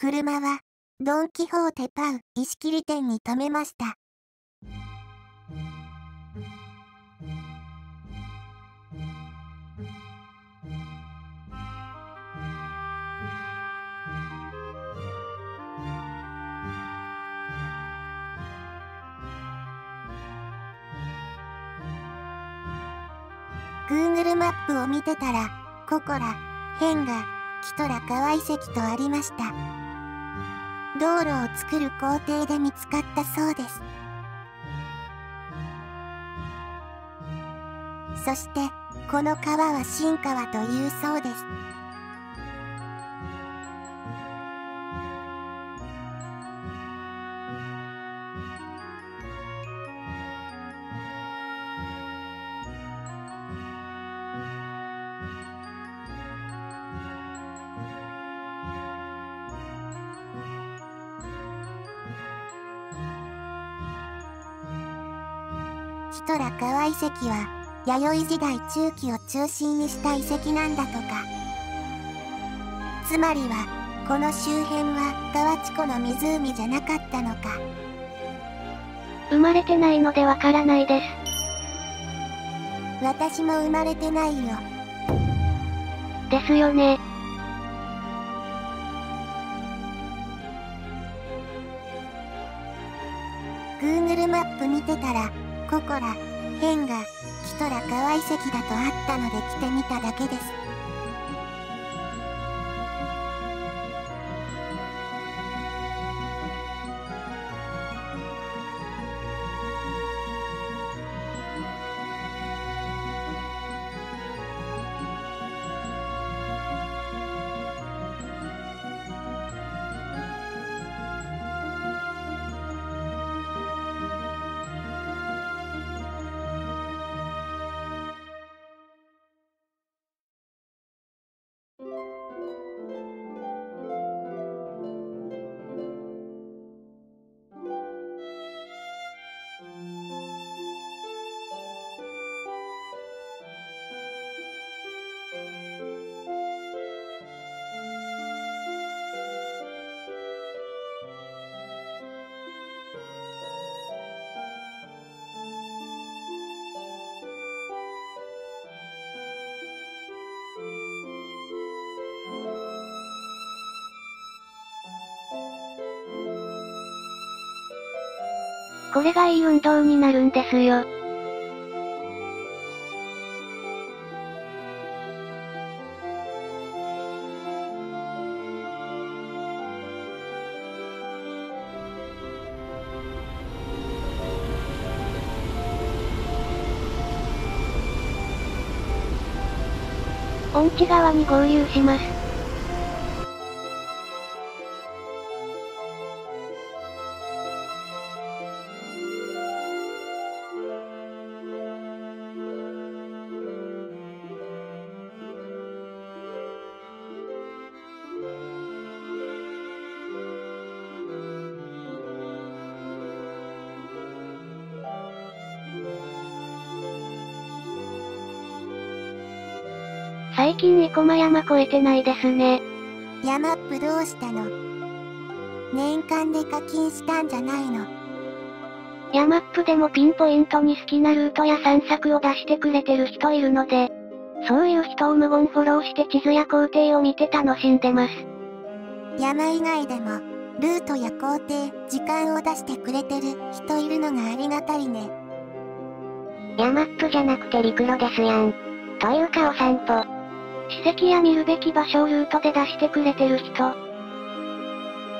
車は、ドン・キホーテパウ石切店に停めました。Google マップを見てたら、ここら、変が、キトラ川遺跡とありました。道路を作る工程で見つかったそうです。そして、この川は新川というそうです。ヒトラ川遺跡は弥生時代中期を中心にした遺跡なんだとか。つまりはこの周辺は河内湖の湖じゃなかったのか。生まれてないのでわからないです。私も生まれてないよ。ですよね。Google マップ見てたらここら、変が、キトラ川遺跡だとあったので来てみただけです。これがいい運動になるんですよ。音痴側に合流します。最近生駒山越えてないですね。山っぷどうしたの？年間で課金したんじゃないの？ヤマップでもピンポイントに好きなルートや散策を出してくれてる人いるので、そういう人を無言フォローして地図や工程を見て楽しんでます。山以外でも、ルートや工程、時間を出してくれてる人いるのがありがたいね。ヤマップじゃなくて陸路ですやん。というかお散歩。史跡や見るべき場所をルートで出してくれてる人。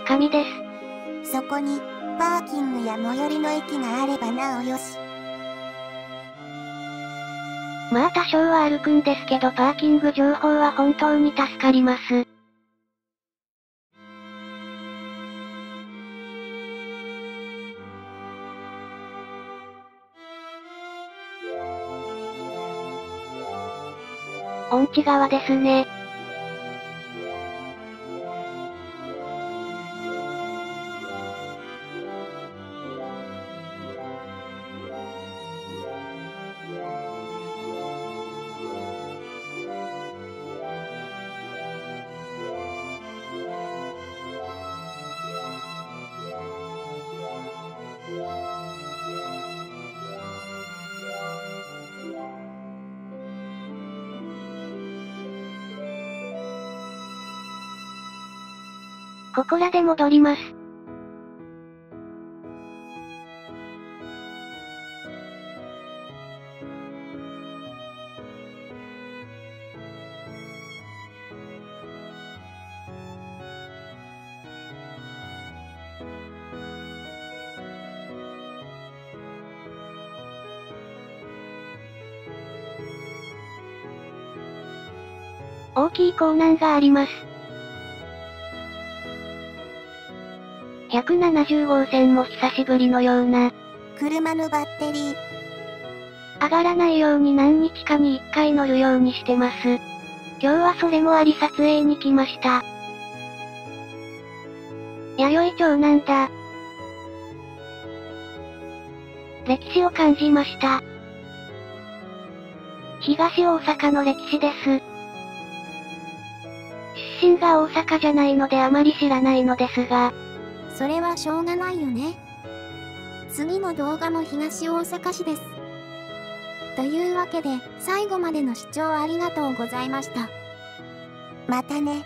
神です。そこに、パーキングや最寄りの駅があればなおよし。まあ多少は歩くんですけどパーキング情報は本当に助かります。音痴側ですね。ここらで戻ります。大きい港難があります。170号線も久しぶりのような、車のバッテリー、上がらないように何日かに1回乗るようにしてます。今日はそれもあり撮影に来ました。弥生町なんだ。歴史を感じました。東大阪の歴史です。出身が大阪じゃないのであまり知らないのですが、それはしょうがないよね。次の動画も東大阪市です。というわけで、最後までの視聴ありがとうございました。またね。